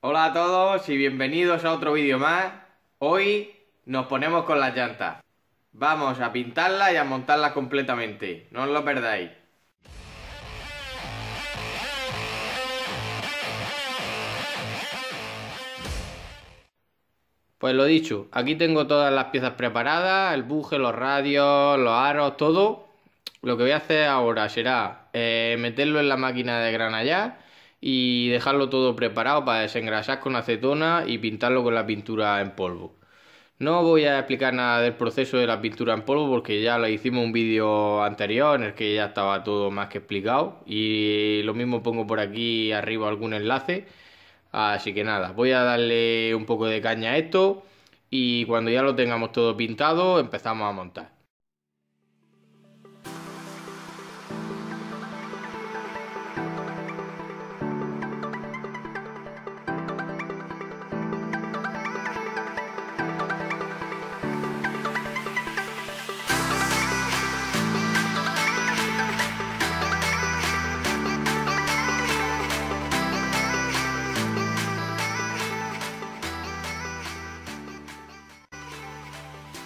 Hola a todos y bienvenidos a otro vídeo más. Hoy nos ponemos con las llantas. Vamos a pintarlas y a montarlas completamente. No os lo perdáis. Pues lo dicho, aquí tengo todas las piezas preparadas, el buje, los radios, los aros, todo. Lo que voy a hacer ahora será eh, meterlo en la máquina de granallar y dejarlo todo preparado para desengrasar con acetona y pintarlo con la pintura en polvo. No voy a explicar nada del proceso de la pintura en polvo porque ya lo hicimos un vídeo anterior en el que ya estaba todo más que explicado y lo mismo pongo por aquí arriba algún enlace Así que nada, voy a darle un poco de caña a esto y cuando ya lo tengamos todo pintado empezamos a montar.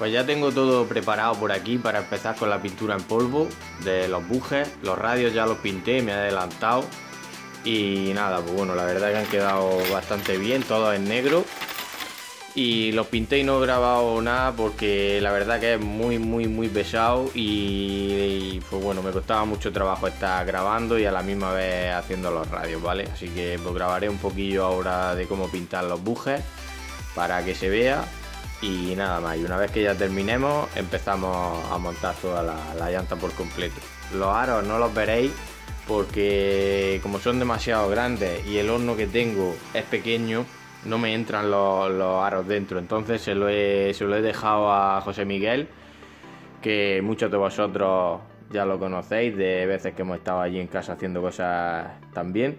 Pues ya tengo todo preparado por aquí para empezar con la pintura en polvo de los bujes. Los radios ya los pinté, me he adelantado. Y nada, pues bueno, la verdad que han quedado bastante bien, todos en negro. Y los pinté y no he grabado nada porque la verdad que es muy, muy, muy pesado. Y, pues bueno, me costaba mucho trabajo estar grabando y a la misma vez haciendo los radios, ¿vale? Así que pues grabaré un poquillo ahora de cómo pintar los bujes para que se vea y nada más. Y una vez que ya terminemos, empezamos a montar toda la, llanta por completo. Los aros no los veréis porque como son demasiado grandes y el horno que tengo es pequeño, no me entran los, aros dentro. Entonces se lo, he, se lo he dejado a José Miguel, que muchos de vosotros ya lo conocéis, de veces que hemos estado allí en casa haciendo cosas también.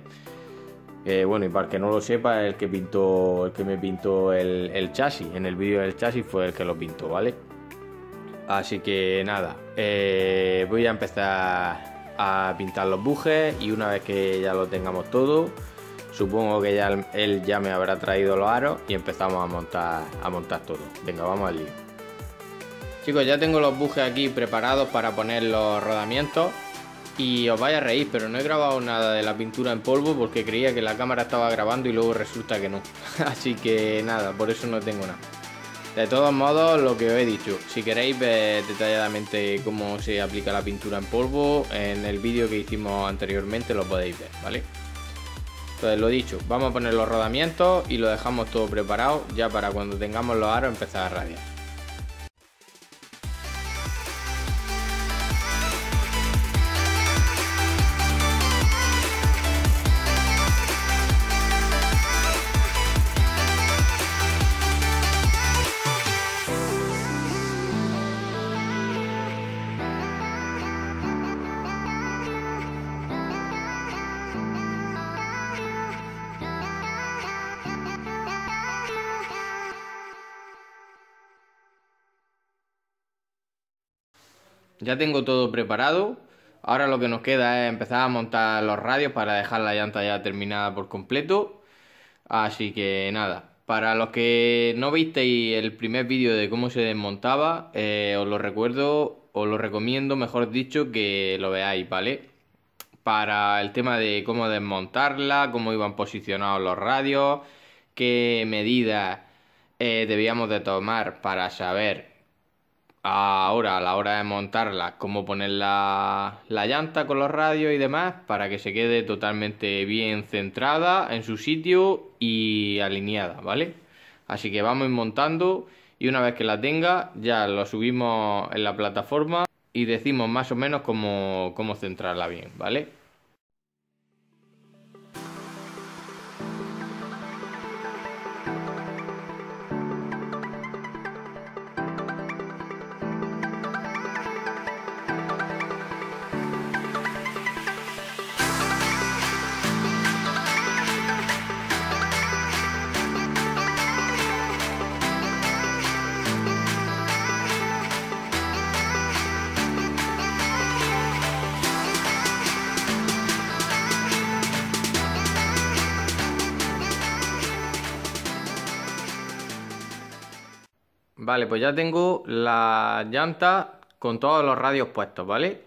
Bueno, y para el que no lo sepa, el que pintó, el que me pintó el, chasis, en el vídeo del chasis fue el que lo pintó, ¿vale? Así que nada, eh, voy a empezar a pintar los bujes y una vez que ya lo tengamos todo, supongo que ya él ya me habrá traído los aros y empezamos a montar, a montar todo. Venga, vamos al lío. Chicos, ya tengo los bujes aquí preparados para poner los rodamientos y os vaya a reír, pero no he grabado nada de la pintura en polvo porque creía que la cámara estaba grabando y luego resulta que no. Así que nada, por eso no tengo nada. De todos modos, lo que os he dicho, si queréis ver detalladamente cómo se aplica la pintura en polvo, en el vídeo que hicimos anteriormente lo podéis ver, ¿vale? Entonces lo dicho, vamos a poner los rodamientos y lo dejamos todo preparado ya para cuando tengamos los aros empezar a radiar. Ya tengo todo preparado. Ahora lo que nos queda es empezar a montar los radios para dejar la llanta ya terminada por completo. Así que nada, para los que no visteis el primer vídeo de cómo se desmontaba, eh, os lo recuerdo, os lo recomiendo, mejor dicho, que lo veáis, ¿vale? Para el tema de cómo desmontarla, cómo iban posicionados los radios, qué medidas eh, debíamos de tomar para saber ahora a la hora de montarla cómo poner la, llanta con los radios y demás para que se quede totalmente bien centrada en su sitio y alineada, ¿vale? Así que vamos montando y una vez que la tenga ya lo subimos en la plataforma y decimos más o menos cómo, cómo centrarla bien, ¿vale? Vale, pues ya tengo la llanta con todos los radios puestos, ¿vale?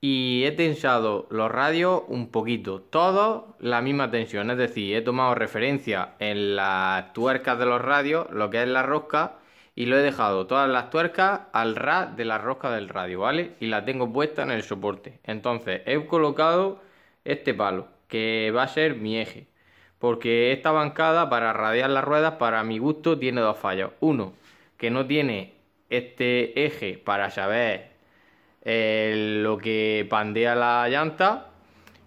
Y he tensado los radios un poquito, todos la misma tensión, es decir, he tomado referencia en las tuercas de los radios, lo que es la rosca, y lo he dejado todas las tuercas al ras de la rosca del radio, ¿vale? Y la tengo puesta en el soporte. Entonces, he colocado este palo, que va a ser mi eje. Porque esta bancada para radiar las ruedas, para mi gusto, tiene dos fallos. Uno, que no tiene este eje para saber eh, lo que pandea la llanta.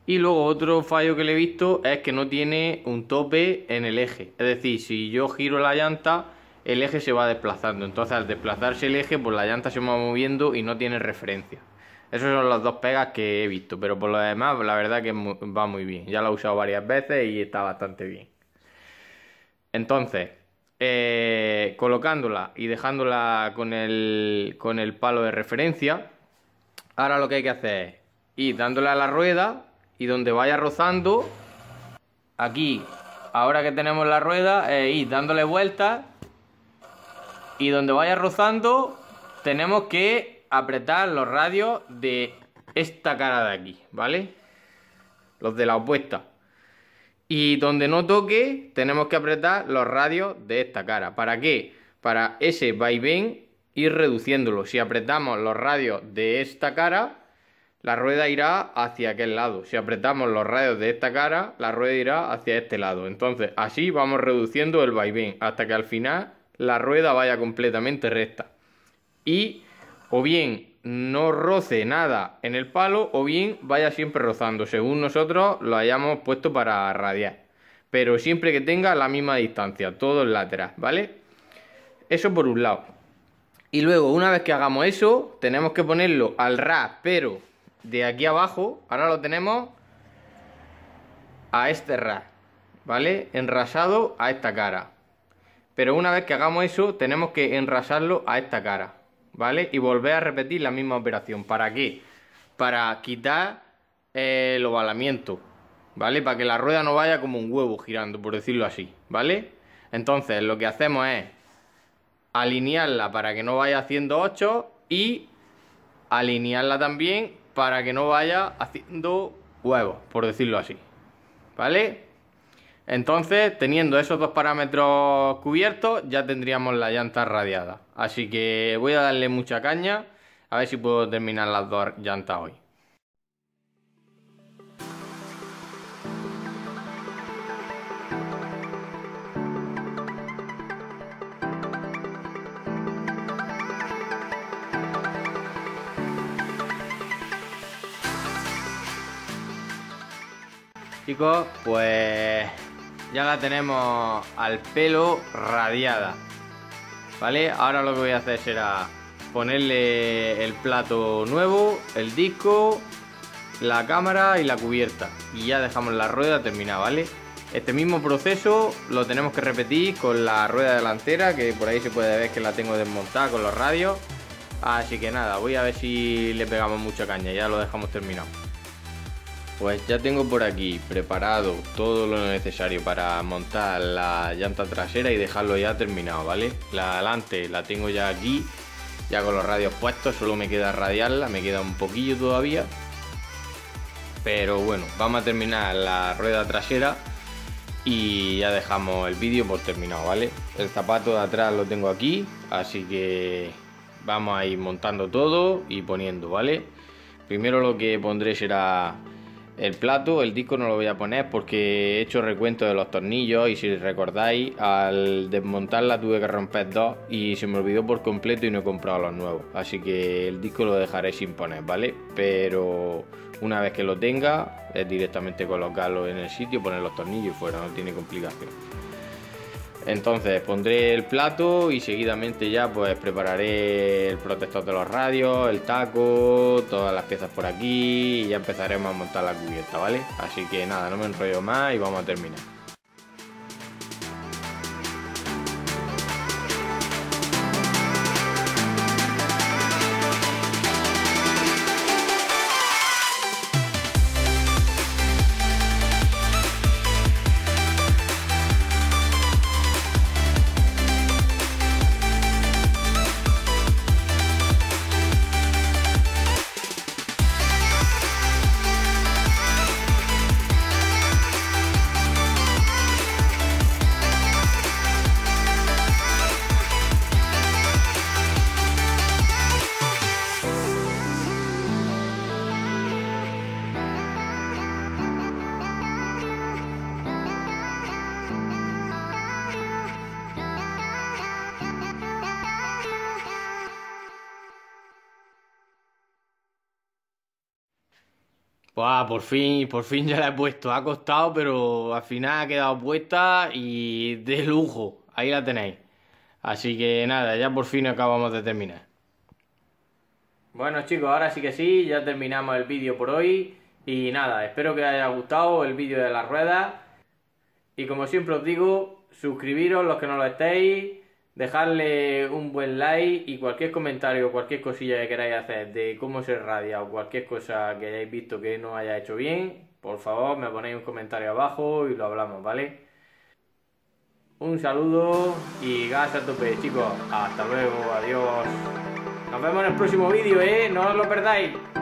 Y luego otro fallo que le he visto es que no tiene un tope en el eje. Es decir, si yo giro la llanta el eje se va desplazando. Entonces al desplazarse el eje, pues la llanta se va moviendo y no tiene referencia. Esas son las dos pegas que he visto, pero por lo demás, la verdad que va muy bien. Ya la he usado varias veces y está bastante bien. Entonces, eh, colocándola y dejándola con el, con el palo de referencia, ahora lo que hay que hacer es ir dándole a la rueda y donde vaya rozando, aquí, ahora que tenemos la rueda, es ir dándole vueltas y donde vaya rozando tenemos que apretar los radios de esta cara de aquí, ¿vale? Los de la opuesta. Y donde no toque tenemos que apretar los radios de esta cara. ¿Para qué? Para ese vaivén ir reduciéndolo. Si apretamos los radios de esta cara, la rueda irá hacia aquel lado. Si apretamos los radios de esta cara, la rueda irá hacia este lado. Entonces, así vamos reduciendo el vaivén hasta que al final la rueda vaya completamente recta. Y o bien no roce nada en el palo o bien vaya siempre rozando, según nosotros lo hayamos puesto para radiar. Pero siempre que tenga la misma distancia, todo el lateral, ¿vale? Eso por un lado. Y luego, una vez que hagamos eso, tenemos que ponerlo al ras, pero de aquí abajo, ahora lo tenemos a este ras, ¿vale? Enrasado a esta cara. Pero una vez que hagamos eso, tenemos que enrasarlo a esta cara, ¿vale? Y volver a repetir la misma operación. ¿Para qué? Para quitar el ovalamiento, ¿vale? Para que la rueda no vaya como un huevo girando, por decirlo así, ¿vale? Entonces, lo que hacemos es alinearla para que no vaya haciendo 8 y alinearla también para que no vaya haciendo huevos, por decirlo así, ¿vale? Entonces, teniendo esos dos parámetros cubiertos, ya tendríamos la llanta radiada. Así que voy a darle mucha caña, a ver si puedo terminar las dos llantas hoy. Chicos, pues ya la tenemos al pelo radiada. ¿Vale? Ahora lo que voy a hacer será ponerle el plato nuevo, el disco, la cámara y la cubierta. Y ya dejamos la rueda terminada, ¿vale? Este mismo proceso lo tenemos que repetir con la rueda delantera, que por ahí se puede ver que la tengo desmontada con los radios. Así que nada, voy a ver si le pegamos mucha caña, ya lo dejamos terminado. Pues ya tengo por aquí preparado todo lo necesario para montar la llanta trasera y dejarlo ya terminado, ¿vale? La delante la tengo ya aquí, ya con los radios puestos, solo me queda radiarla, me queda un poquillo todavía. Pero bueno, vamos a terminar la rueda trasera y ya dejamos el vídeo por terminado, ¿vale? El zapato de atrás lo tengo aquí, así que vamos a ir montando todo y poniendo, ¿vale? Primero lo que pondré será el plato, el disco no lo voy a poner porque he hecho recuento de los tornillos y si recordáis, al desmontarla tuve que romper dos y se me olvidó por completo y no he comprado los nuevos. Así que el disco lo dejaré sin poner, ¿vale? Pero una vez que lo tenga, es directamente colocarlo en el sitio, poner los tornillos y fuera, no tiene complicación. Entonces pondré el plato y seguidamente ya pues prepararé el protector de los radios, el taco, todas las piezas por aquí y ya empezaremos a montar la cubierta, ¿vale? Así que nada, no me enrollo más y vamos a terminar. Buah, por fin, por fin ya la he puesto. Ha costado, pero al final ha quedado puesta y de lujo. Ahí la tenéis. Así que nada, ya por fin acabamos de terminar. Bueno chicos, ahora sí que sí, ya terminamos el vídeo por hoy. Y nada, espero que os haya gustado el vídeo de las ruedas. Y como siempre os digo, suscribiros los que no lo estéis dejarle un buen like y cualquier comentario, cualquier cosilla que queráis hacer de cómo se radia o cualquier cosa que hayáis visto que no haya hecho bien, por favor me ponéis un comentario abajo y lo hablamos, ¿vale? Un saludo y gas a tope, chicos. Hasta luego, adiós. Nos vemos en el próximo vídeo, ¿eh? No os lo perdáis.